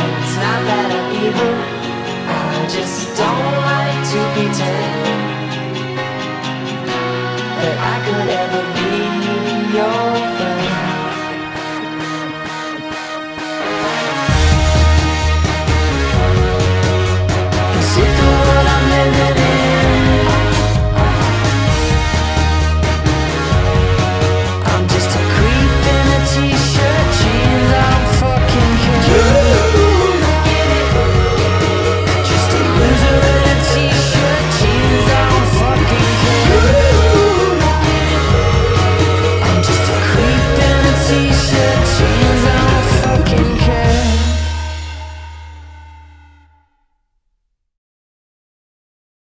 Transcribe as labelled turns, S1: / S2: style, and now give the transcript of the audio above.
S1: And it's not that I'm evil, I just don't like to pretend.